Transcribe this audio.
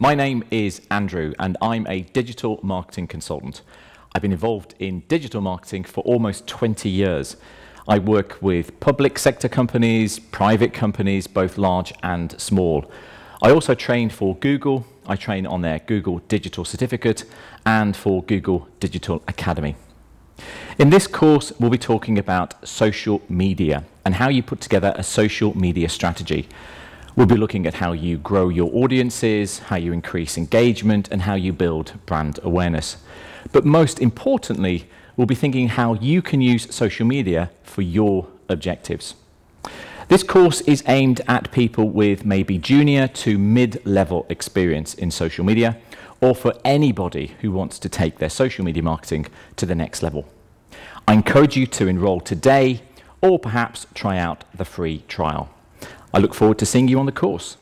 My name is Andrew, and I'm a digital marketing consultant. I've been involved in digital marketing for almost 20 years. I work with public sector companies, private companies, both large and small. I also train for Google. I train on their Google Digital Certificate and for Google Digital Academy. In this course, we'll be talking about social media and how you put together a social media strategy. We'll be looking at how you grow your audiences, how you increase engagement, and how you build brand awareness. But most importantly, we'll be thinking how you can use social media for your objectives. This course is aimed at people with maybe junior to mid-level experience in social media, or for anybody who wants to take their social media marketing to the next level. I encourage you to enroll today, or perhaps try out the free trial. I look forward to seeing you on the course.